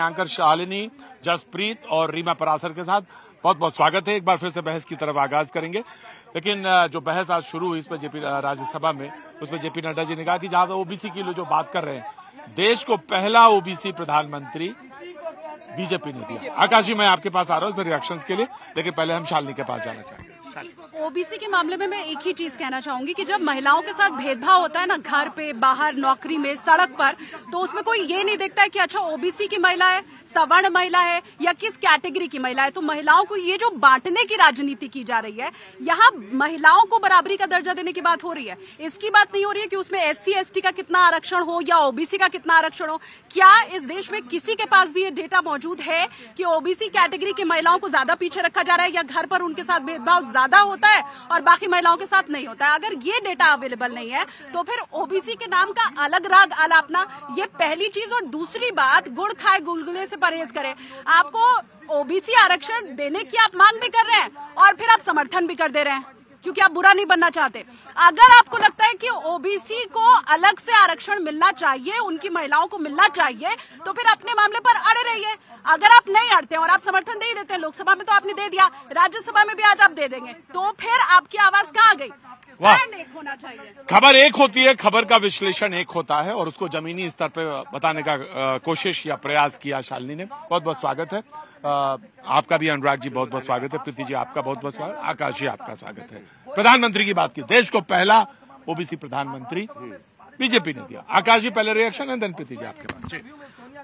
Anchor Shalini, Jasprit और रीमा परासर के साथ। बहुत बहुत स्वागत है। एक बार फिर से बहस की तरफ़ आगाज़ करेंगे। लेकिन जो बहस आज शुरू हुई इसमें जेपी राज्यसभा में उसमें जेपी नड्डा जी ने कहा कि जहाँ ओबीसी की जो बात कर रहे हैं, देश को पहला ओबीसी प्रधानमंत्री बीजेपी ने दिया। आकाशी मैं आपके पास आ रहा हूँ रिएक्शन के लिए, लेकिन पहले हम शालिनी के पास जाना चाहेंगे। ओबीसी के मामले में मैं एक ही चीज़ कहना चाहूँगी कि जब महिलाओं के साथ भेदभाव होता है ना, घर पे, बाहर, नौकरी में, सड़क पर तो उसमें कोई ये नहीं देखता है कि अच्छा ओबीसी की महिला है, सवर्ण महिला है, या किस कैटेगरी की महिला है? तो महिलाओं को ये जो बांटने की राजनीति की जा रही है, यहाँ महिलाओं को बराबरी का दर्जा देने की बात हो रही है। इसकी बात नहीं हो रही है कि उसमें एस सी का कितना आरक्षण हो, या ओबीसी का कितना आरक्षण हो। क्या इस देश में किसी के पास भी ये डेटा मौजूद है कि ओबीसी कैटेगरी की महिलाओं को ज़्यादा पीछे रखा जा रहा है, या घर पर उनके साथ भेदभाव ज़्यादा होता है और बाकी महिलाओं के साथ नहीं होता है। अगर ये डेटा अवेलेबल नहीं है तो फिर ओबीसी के नाम का अलग राग आलापना, ये पहली चीज़। और दूसरी बात, गुड़ खाए, गुलगुले से परहेज करे। आपको ओबीसी आरक्षण देने की आप मांग भी कर रहे हैं और फिर आप समर्थन भी कर दे रहे हैं। क्योंकि आप बुरा नहीं बनना चाहते। अगर आपको लगता है कि ओबीसी को अलग से आरक्षण मिलना चाहिए उनकी महिलाओं को मिलना चाहिए तो फिर अपने मामले पर अड़े रहिए। अगर आप नहीं अड़ते और आप समर्थन नहीं देते लोकसभा में तो आपने दे दिया राज्यसभा में भी आज आप दे देंगे। तो फिर आपकी आवाज़ कहाँ गई। होना चाहिए। खबर एक होती है खबर का विश्लेषण एक होता है और उसको जमीनी स्तर पे बताने का कोशिश या प्रयास किया शालिनी ने। बहुत बहुत स्वागत है। अ, आपका भी अनुराग जी बहुत बहुत स्वागत है। प्रीति जी आपका बहुत बहुत स्वागत। आकाश जी आपका स्वागत है। प्रधानमंत्री की बात की। देश को पहला ओबीसी प्रधानमंत्री बीजेपी ने दिया। आकाश जी, पहले रिएक्शन है धनप्रीति जी आपके पास।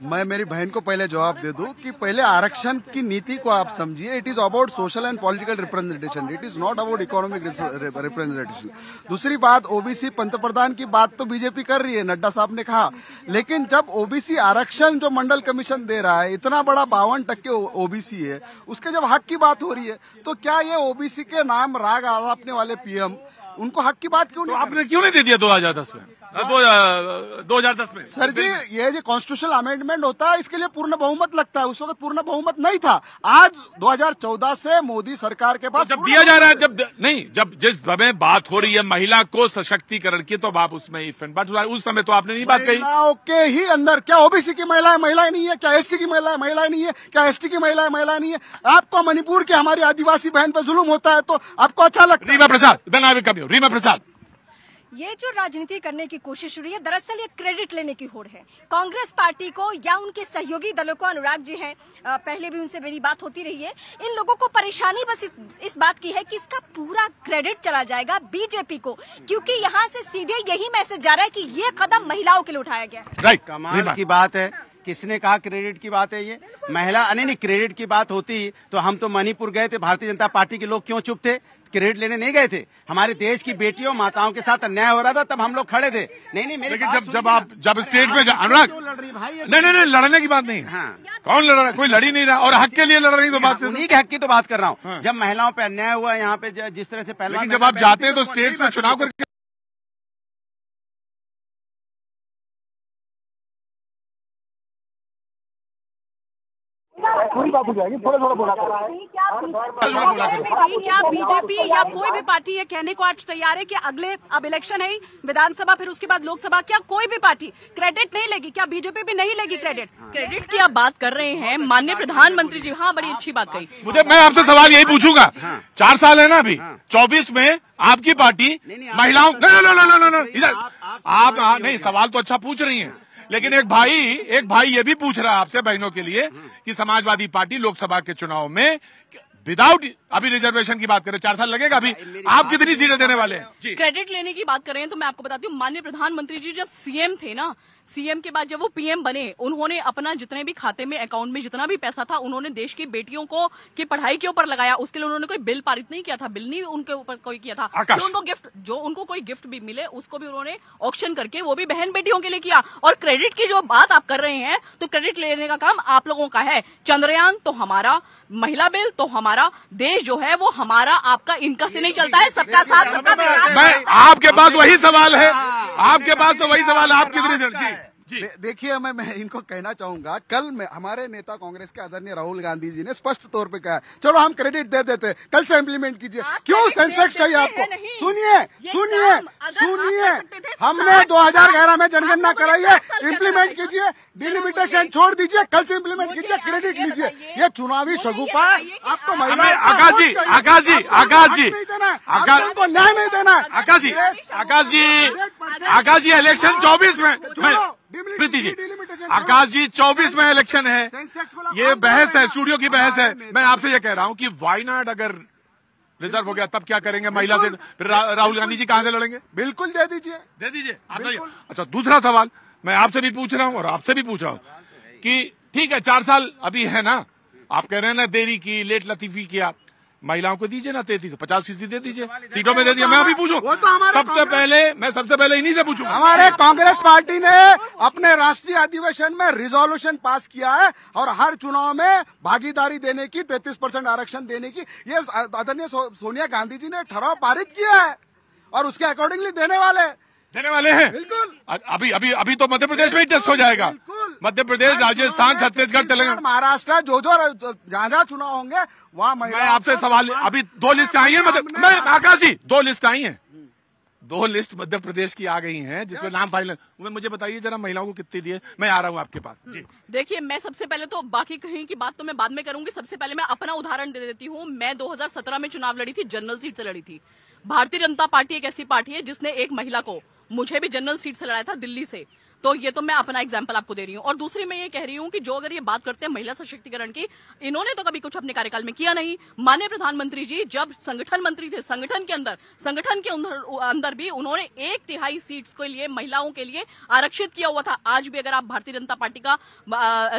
मैं मेरी बहन को पहले जवाब दे दूँ कि पहले आरक्षण की नीति को आप समझिए। It is about social and political representation it is not about economic representation दूसरी बात ओबीसी पंतप्रधान की बात तो बीजेपी कर रही है, नड्डा साहब ने कहा। लेकिन जब ओबीसी आरक्षण जो मंडल कमीशन दे रहा है, इतना बड़ा बावन टक्के ओबीसी है, उसके जब हक की बात हो रही है तो क्या ये ओबीसी के नाम राग आलापने वाले पीएम उनको हक की बात क्यों तो आपने क्यों नहीं दे दिया 2010 में? दो हज़ार दस में? सर जी ये जो कॉन्स्टिट्यूशनल अमेंडमेंट होता है इसके लिए पूर्ण बहुमत लगता है। उस वक्त पूर्ण बहुमत नहीं था। आज 2014 से मोदी सरकार के पास जब दिया जा रहा है जब नहीं जब जिस समय बात हो रही है महिला को सशक्तिकरण की तो आप उसमें बट उस समय तो आपने नहीं बात कही। महिलाओं के ही अंदर क्या ओबीसी की महिलाएँ महिलाएँ नहीं है क्या एससी की महिलाएँ महिलाएँ नहीं है क्या एसटी की महिलाएँ महिलाएँ नहीं है। आपको मणिपुर की हमारी आदिवासी बहन पर जुलूम होता है तो आपको अच्छा लगता है। प्रसाद कम रीमा प्रसाद। ये जो राजनीति करने की कोशिश हो रही है दरअसल ये क्रेडिट लेने की होड़ है। कांग्रेस पार्टी को या उनके सहयोगी दलों को अनुराग जी हैं पहले भी उनसे मेरी बात होती रही है। इन लोगों को परेशानी बस इस, इस बात की है कि इसका पूरा क्रेडिट चला जाएगा बीजेपी को क्योंकि यहाँ से सीधे यही मैसेज जा रहा है कि ये कदम महिलाओं के लिए उठाया गया है। राइट कमाल की बात है। किसने कहा क्रेडिट की बात है ये? महिला नहीं नहीं क्रेडिट की बात होती तो हम तो मणिपुर गए थे भारतीय जनता पार्टी के लोग क्यों चुप थे? क्रेडिट लेने नहीं गए थे। हमारे देश की बेटियों माताओं के साथ अन्याय हो रहा था तब हम लोग खड़े थे। नहीं नहीं मेरे जब जब आप जब स्टेट में जा- अनुराग है? नहीं नहीं नहीं लड़ने की बात नहीं हाँ। कौन लड़ रहा है? कोई लड़ी नहीं रहा। और हक के लिए लड़ रही तो बात उन्हीं के हक की तो बात कर रहा हाँ। हूँ। जब महिलाओं पर अन्याय हुआ यहाँ पे जिस तरह से पहले जब आप जाते हैं तो स्टेट में चुनाव करके नहीं, क्या बीजेपी या कोई भी पार्टी ये कहने को आज तैयार है कि अगले अब इलेक्शन है विधानसभा फिर उसके बाद लोकसभा क्या कोई भी पार्टी क्रेडिट नहीं लेगी क्या बीजेपी भी नहीं लेगी क्रेडिट? क्रेडिट की आप बात कर रहे हैं माननीय प्रधानमंत्री जी हाँ बड़ी अच्छी बात कही। मुझे मैं आपसे सवाल यही पूछूँगा। चार साल है ना अभी? चौबीस में आपकी पार्टी महिलाओं इधर आप- हाँ, नहीं सवाल तो अच्छा पूछ रही हैं। लेकिन एक भाई एक भाई ये भी पूछ रहा है आपसे बहनों के लिए कि समाजवादी पार्टी लोकसभा के चुनाव में विदाउट अभी रिजर्वेशन की बात करें चार साल लगेगा अभी। आप कितनी सीटें देने वाले हैं? क्रेडिट लेने की बात करें रहे हैं तो मैं आपको बताती हूँ माननीय प्रधानमंत्री जी जब सीएम थे ना सीएम के बाद जब वो पीएम बने उन्होंने अपना जितने भी खाते में अकाउंट में जितना भी पैसा था उन्होंने देश की बेटियों को की पढ़ाई के ऊपर लगाया। उसके लिए उन्होंने कोई बिल पारित नहीं किया था बिल नहीं उनके ऊपर कोई किया था। जो उनको गिफ्ट जो उनको कोई गिफ्ट भी मिले उसको भी उन्होंने ऑप्शन करके वो भी बहन बेटियों के लिए किया। और क्रेडिट की जो बात आप कर रहे हैं तो क्रेडिट लेने का काम आप लोगों का है। चंद्रयान तो हमारा महिला बिल तो हमारा देश जो है वो हमारा आपका इनका से नहीं चलता है सबका साथ सबका मैं आपके पास वही सवाल है आपके पास तो वही सवाल है। आप कितनी जी दे, देखिए मैं मैं इनको कहना चाहूँगा कल में हमारे नेता कांग्रेस के आदरणीय राहुल गांधी जी ने स्पष्ट तौर पे कहा चलो हम क्रेडिट दे देते कल से इम्प्लीमेंट कीजिए। क्यों सेंसेक्स चाहिए आपको? सुनिए सुनिए सुनिए। हमने सात 2011 में जनगणना कराई है इम्प्लीमेंट कीजिए डिलिमिटेशन छोड़ दीजिए कल से इम्प्लीमेंट कीजिए क्रेडिट लीजिए। ये चुनावी शगुफा आपको का आकाश जी, आकाश जी, आकाश जी, आकाश- आपको न्याय नहीं देना आकाश जी आकाश जी आकाश जी इलेक्शन 24 में। मैं प्रीति जी आकाश जी 24 में इलेक्शन है। ये बहस है स्टूडियो की बहस है मैं आपसे ये कह रहा हूँ कि वायनाड अगर रिज़र्व हो गया तब क्या करेंगे? महिला से फिर रा- राहुल गांधी जी कहाँ से लड़ेंगे? बिल्कुल दे दीजिए। दे दीजिए अच्छा दूसरा सवाल मैं आपसे भी पूछ रहा हूँ और आपसे भी पूछ रहा हूँ कि ठीक है चार साल अभी है ना? आप कह रहे हैं ना देरी की लेट लतीफी किया। महिलाओं को दीजिए ना तैतीस पचास फ़ीसदी दे दीजिए। सीटों में दे दिया मैं अभी पूछूँ? वो तो हमारे सबसे पहले मैं सबसे पहले इन्हीं से पूछूँगा हमारे कांग्रेस पार्टी ने अपने राष्ट्रीय अधिवेशन में रिजोल्यूशन पास किया है और हर चुनाव में भागीदारी देने की 33 परसेंट आरक्षण देने की ये आदरणीय सोनिया गांधी जी ने ठराव पारित किया है और उसके अकॉर्डिंगली देने वाले देने वाले हैं? बिल्कुल। अभी अभी अभी तो मध्य प्रदेश में ही टेस्ट हो जाएगा। मध्य प्रदेश राजस्थान छत्तीसगढ़ तेलंगाना। महाराष्ट्र जो जो जहाँ जहाँ चुनाव होंगे वहाँ मैं आपसे सवाल अभी दो लिस्ट आई है मध्य मैं आकाश जी दो लिस्ट आई है। दो लिस्ट मध्य प्रदेश की आ गई हैं जिसमें नाम फाइनल मुझे बताइए जरा महिलाओं को कितनी दिए। मैं आ रहा हूँ आपके पास। जी। देखिए मैं सबसे पहले तो बाकी कहीं की बात तो मैं बाद में करूँगी। सबसे पहले मैं अपना उदाहरण दे देती हूँ। मैं 2017 में चुनाव लड़ी थी जनरल सीट से लड़ी थी। भारतीय जनता पार्टी एक ऐसी पार्टी है जिसने एक महिला को मुझे भी जनरल सीट से लड़ाया था दिल्ली से। तो ये तो मैं अपना एग्ज़ाम्पल आपको दे रही हूँ। और दूसरी मैं ये कह रही हूँ कि जो अगर ये बात करते हैं महिला सशक्तिकरण की इन्होंने तो कभी कुछ अपने कार्यकाल में किया नहीं। माननीय प्रधानमंत्री जी जब संगठन मंत्री थे संगठन के अंदर संगठन के अंदर भी उन्होंने एक तिहाई सीट्स के लिए महिलाओं के लिए आरक्षित किया हुआ था। आज भी अगर आप भारतीय जनता पार्टी का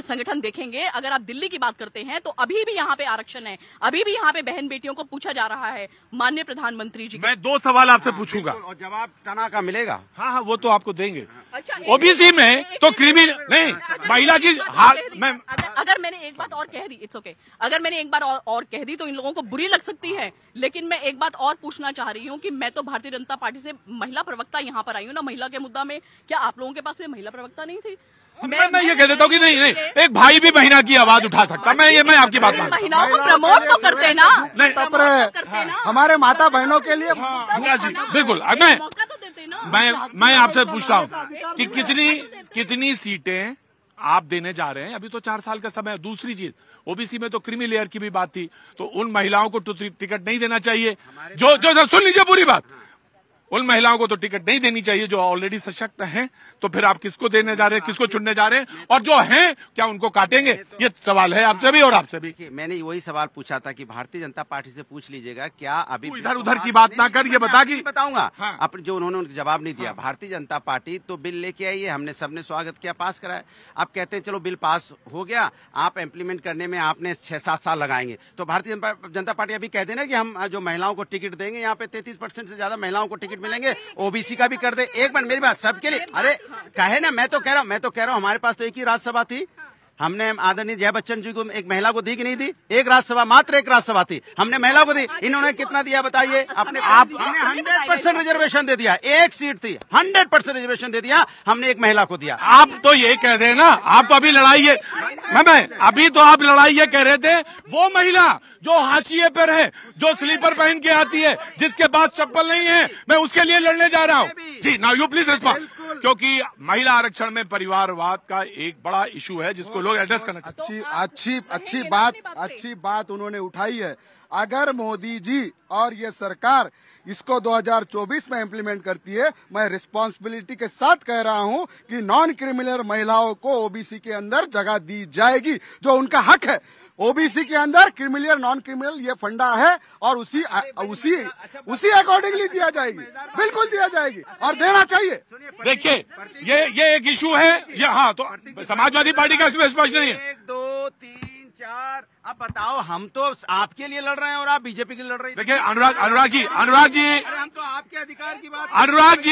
संगठन देखेंगे अगर आप दिल्ली की बात करते हैं तो अभी भी यहाँ पे आरक्षण है। अभी भी यहाँ पे बहन बेटियों को पूछा जा रहा है। माननीय प्रधानमंत्री जी मैं दो सवाल आपसे पूछूँगा। और जवाब टना का मिलेगा। हाँ हाँ वो तो आपको देंगे। अच्छा ओबीसी में तो क्रिमिनल नहीं महिला की मैंने एक हाल और मैं अगर, अगर मैंने एक बात और कह दी इट्स ओके अगर मैंने एक बार और, और कह दी तो इन लोगों को बुरी लग सकती है। लेकिन मैं एक बात और पूछना चाह रही हूँ कि मैं तो भारतीय जनता पार्टी से महिला प्रवक्ता यहाँ पर आई हूँ ना महिला के मुद्दा में। क्या आप लोगों के पास में महिला प्रवक्ता नहीं थी? मैं मैं ये कह देता हूँ कि नहीं नहीं एक भाई भी महिला की आवाज़ उठा सकता। मैं ये मैं आपकी बात मान महिलाओं को प्रमोट तो करते ना। नहीं तो ना। हमारे माता बहनों के लिए बिल्कुल। अब मैं मैं मैं आपसे पूछता रहा हूँ कि कितनी कितनी सीटें आप देने जा रहे हैं? अभी तो चार साल का समय है दूसरी चीज़ ओबीसी में तो क्रिमी लेयर की भी बात थी तो उन महिलाओं को टिकट नहीं देना चाहिए। जो जो सुन लीजिए पूरी बात। उन महिलाओं को तो टिकट नहीं देनी चाहिए जो ऑलरेडी सशक्त हैं तो फिर आप किसको देने जा रहे हैं किसको चुनने जा रहे हैं? और जो हैं क्या उनको काटेंगे? तो ये सवाल है आपसे भी और आपसे भी। मैंने वही सवाल पूछा था कि भारतीय जनता पार्टी से पूछ लीजिएगा क्या अभी इधर उधर की बात ना कर, ये बता कि- बताऊँगा। हाँ। अपने जो उन्होंने जवाब नहीं दिया भारतीय जनता पार्टी तो बिल लेके आई है हमने सबने स्वागत किया पास कराया। आप कहते हैं चलो बिल पास हो गया आप इम्प्लीमेंट करने में आपने छह सात साल लगाएँगे। तो भारतीय जनता- जनता पार्टी अभी कहते ना कि हम जो महिलाओं को टिकट देंगे यहाँ पे तैतीस परसेंट से ज़्यादा महिलाओं को टिकट मिलेंगे। ओबीसी का भी कर दे। एक मिनट, मेरी बात, सबके लिए। अरे, कहे ना, मैं तो कह रहा हूँ, मैं तो कह रहा हूँ, हमारे पास तो एक ही राज्यसभा थी। हमने आदरणीय जय बच्चन जी को एक महिला को दी कि नहीं दी? एक राज्यसभा मात्र एक राज्यसभा थी। हमने महिला को दी। इन्होंने कितना दिया बताइए? आपने आप हमने हंड्रेड परसेंट रिजर्वेशन दे दिया। एक सीट थी। हंड्रेड परसेंट रिजर्वेशन दे दिया। हमने एक महिला को दिया। आप तो ये कह रहे हैं ना? आप तो अभी लड़ाई है। मैं मैं अभी तो आप लड़ाई ये कह रहे थे। वो महिला जो हाशिए पर है जो स्लीपर पहन के आती है जिसके पास चप्पल नहीं है मैं उसके लिए लड़ने जा रहा हूँ। जी नाउ यू प्लीज़ रिस्पॉन्ड क्योंकि महिला आरक्षण में परिवारवाद का एक बड़ा इशू है जिसको लोग एड्रेस करना चाहते अच्छी अच्छी अच्छी बात अच्छी बात उन्होंने उठाई है। अगर मोदी जी और ये सरकार इसको 2024 में इम्प्लीमेंट करती है। मैं रिस्पॉन्सिबिलिटी के साथ कह रहा हूँ कि नॉन क्रिमिनल महिलाओं को ओबीसी के अंदर जगह दी जाएगी जो उनका हक है। ओबीसी के अंदर क्रिमिनल नॉन क्रिमिनल ये फंडा है और उसी आ, उसी उसी अकॉर्डिंगली दिया जाएगी। बिल्कुल दिया जाएगी और देना चाहिए। देखिए ये ये एक इशू है। ये हाँ तो समाजवादी पार्टी का इसमें स्पष्ट नहीं है। एक दो तीन। चार अब बताओ हम तो आपके लिए लड़ रहे हैं और आप बीजेपी के लिए लड़ रहे हैं। देखिए अनुराग अनुराग जी अनुराग जी। हम तो आपके अधिकार की बात अनुराग जी।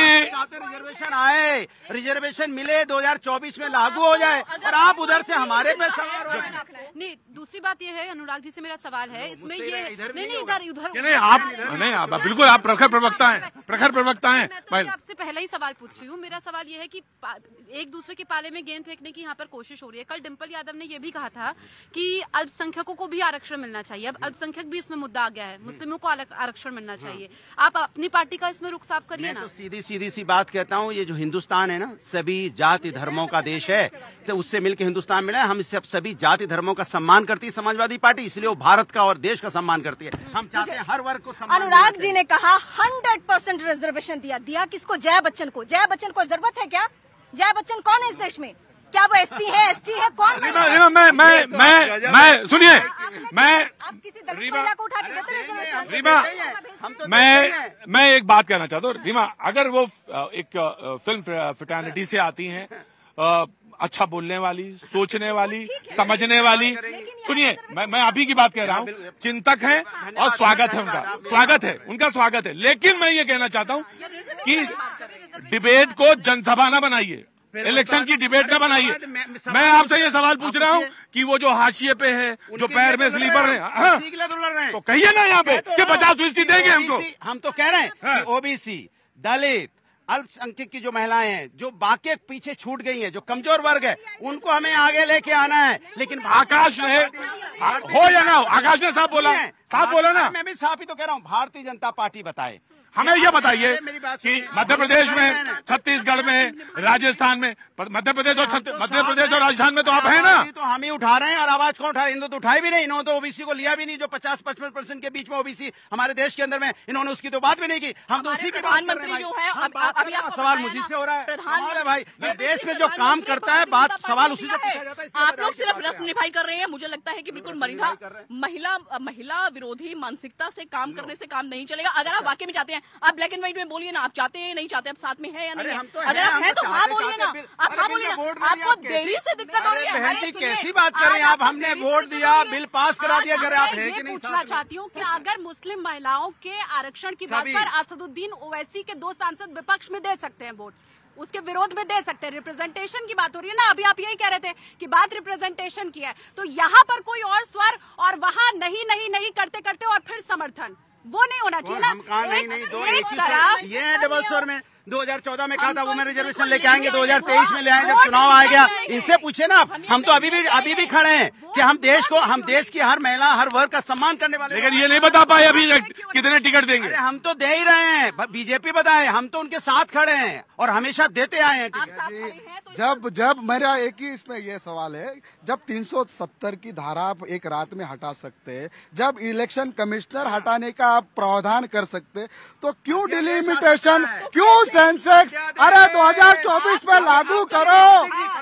रिजर्वेशन आए रिजर्वेशन मिले 2024 में लागू हो जाए और आप उधर से हमारे पे सवार हो। नहीं दूसरी बात यह है अनुराग जी से मेरा सवाल है इसमें ये नहीं नहीं इधर उधर नहीं आप नहीं आप बिल्कुल आप प्रखर प्रवक्ता हैं प्रखर प्रवक्ता हैं। मैं तो आपसे पहले ही सवाल पूछ रही हूँ। मेरा सवाल ये है कि एक दूसरे के पाले में गेंद फेंकने की यहाँ पर कोशिश हो रही है। कल डिम्पल यादव ने ये भी कहा था कि अल्पसंख्यकों को भी आरक्षण मिलना चाहिए। अब अल्पसंख्यक भी इसमें मुद्दा आ गया है। मुस्लिमों को आरक्षण मिलना चाहिए। आप अपनी पार्टी का इसमें रुख साफ़ करिए ना। तो सीधी सीधी सी बात कहता हूँ ये जो हिंदुस्तान है ना सभी जाति धर्मों का देश है तो उससे मिलकर हिंदुस्तान मिला है। हम सब सभी जाति धर्मों का सम्मान करती है समाजवादी पार्टी इसलिए वो भारत का और देश का सम्मान करती है। हम चाहते हैं हर वर्ग को अनुराग जी ने कहा हंड्रेड परसेंट रिजर्वेशन दिया। दिया किसको? जया बच्चन को। जया बच्चन को ज़रूरत है क्या? जया बच्चन कौन है इस देश में? क्या वो एससी है एसटी है? कौन मैं मैं मैं मैं सुनिए। मैं रीमा- को उठा के रीमा तो मैं मैं एक बात कहना चाहता हूँ। रीमा अगर वो एक फ़िल्म फिटर्निटी से आती हैं अच्छा बोलने वाली सोचने वाली समझने वाली सुनिए मैं मैं अभी की बात कह रहा हूँ। चिंतक हैं और स्वागत है उनका। स्वागत है उनका स्वागत है। लेकिन मैं ये कहना चाहता हूँ कि डिबेट को जनसभा ना बनाइए। इलेक्शन की डिबेट ना बनाइए। मैं आपसे ये सवाल पूछ रहा हूँ कि वो जो हाशिए पे है जो पैर में स्लीपर है। हाँ, तो रहे तो कहिए ना यहाँ पे कि पचास फ़ीसदी देंगे हमको। हम तो कह रहे हैं हाँ। ओबीसी दलित अल्पसंख्यक की जो महिलाएँ हैं जो बाकी पीछे छूट गई हैं जो कमज़ोर वर्ग है उनको हमें आगे लेके आना है। लेकिन आकाश ने हो या ना आकाश ने साफ़ बोला। साफ़ बोला ना? मैं भी साफ़ ही तो कह रहा हूँ भारतीय जनता पार्टी बताए। हमें ये बताइए मेरी बात कि। मध्य प्रदेश में छत्तीसगढ़ में राजस्थान में मध्य प्रदेश और मध्य प्रदेश और राजस्थान में तो आप हैं ना? तो हम ही उठा रहे हैं और आवाज़ कौन उठा रहे हैं? तो उठाई भी नहीं। इन्होंने तो ओबीसी को लिया भी नहीं जो पचास पचपन परसेंट के बीच में ओबीसी हमारे देश के अंदर में इन्होंने उसकी तो बात भी नहीं की। हम तो उसी की बात प्रधानमंत्री जो है सवाल मुझी से हो रहा है। प्रधानमंत्री- कमाल है भाई। देश में जो काम करता है बात सवाल उसी का से जाता आप लोग सिर्फ़ रस्म निभाई कर रहे हैं। मुझे लगता है कि बिल्कुल रहे महिला महिला विरोधी मानसिकता से काम करने से काम नहीं चलेगा। अगर आप वाकई में चाहते हैं आप ब्लैक एंड व्हाइट में बोलिए ना आप चाहते हैं नहीं चाहते आप साथ में है या नहीं है? तो अगर आप हैं तो हाँ बोलिए ना। आप हाँ बोलिए ना। आपको देरी से दिक्कत हो रही है बहन जी, कैसी बात कर रहे हैं आप? हमने वोट दिया। बिल पास करा दिया, अगर आप हैं ये कि नहीं पूछना चाहती हूँ कि अगर मुस्लिम महिलाओं के आरक्षण की बात। पर असदुद्दीन ओवैसी के दो सांसद विपक्ष में दे सकते हैं वोट उसके विरोध में दे सकते हैं। रिप्रेजेंटेशन की बात हो रही है ना अभी आप यही कह रहे थे कि बात रिप्रेजेंटेशन की है। तो यहाँ पर कोई और स्वर और वहाँ नहीं नहीं नहीं करते करते और फिर समर्थन। वो नहीं होना चाहिए ना। नहीं एक- नहीं दो एक एक तरफ़ ये है डबल स्वर में 2014 में कहा था तो वुमेन रिजर्वेशन लेके आएँगे नहीं 2023 में ले आएँगे वोट चुनाव आ गया इनसे पूछे ना आप हम तो अभी भी अभी भी खड़े हैं कि हम देश को हम देश की हर महिला हर वर्ग का सम्मान करने वाले लेकिन ये नहीं बता पाए अभी कितने टिकट देंगे। अरे हम तो दे ही रहे हैं। बीजेपी बताए हम तो उनके साथ खड़े हैं और हमेशा देते आए हैं टिकट। तो जब जब मेरा एक ही इसमें यह सवाल है जब 370 की धारा आप एक रात में हटा सकते हैं जब इलेक्शन कमिश्नर हटाने का आप प्रावधान कर सकते तो क्यों डिलिमिटेशन क्यों सेंसेक्स अरे 2024 में लागू करो।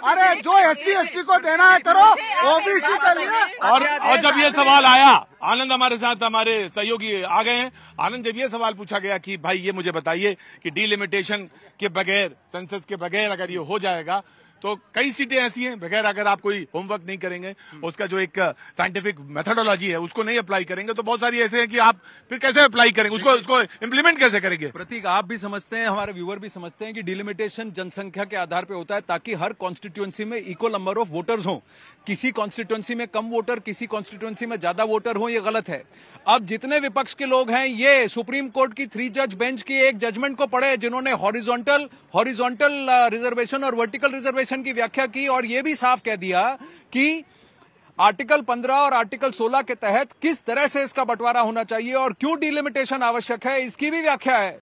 अरे जो एस सी को देना है करो ओबीसी के लिए। और और जब ये सवाल आया आनंद हमारे साथ हमारे सहयोगी आ गए हैं। आनंद जब ये सवाल पूछा गया कि भाई ये मुझे बताइए कि डिलिमिटेशन के बगैर सेंसस के बगैर अगर ये हो जाएगा तो कई सीटें ऐसी हैं, बगैर अगर आप कोई होमवर्क नहीं करेंगे, उसका जो एक साइंटिफिक मेथोडोलॉजी है, उसको नहीं अप्लाई करेंगे तो बहुत सारी ऐसे हैं कि आप फिर कैसे अप्लाई करेंगे? उसको उसको इम्प्लीमेंट कैसे करेंगे? प्रतीक, आप भी समझते हैं, हमारे व्यूअर भी समझते हैं कि डिलिमिटेशन जनसंख्या के आधार पर होता है ताकि हर कॉन्स्टिट्यूंसी में इक्वल नंबर ऑफ़ वोटर्स हों। किसी कॉन्स्टिट्यूंसी में कम वोटर किसी कॉन्स्टिट्यूंसी में ज़्यादा वोटर हो, ये गलत है। अब जितने विपक्ष के लोग हैं, ये सुप्रीम कोर्ट की थ्री जज बेंच की एक जजमेंट को पढ़े, जिन्होंने हॉरिजॉन्टल हॉरिजॉन्टल रिजर्वेशन और वर्टिकल रिजर्वेशन की व्याख्या की और यह भी साफ़ कह दिया कि आर्टिकल 15 और आर्टिकल 16 के तहत किस तरह से इसका बंटवारा होना चाहिए और क्यों डिलिमिटेशन आवश्यक है, इसकी भी व्याख्या है।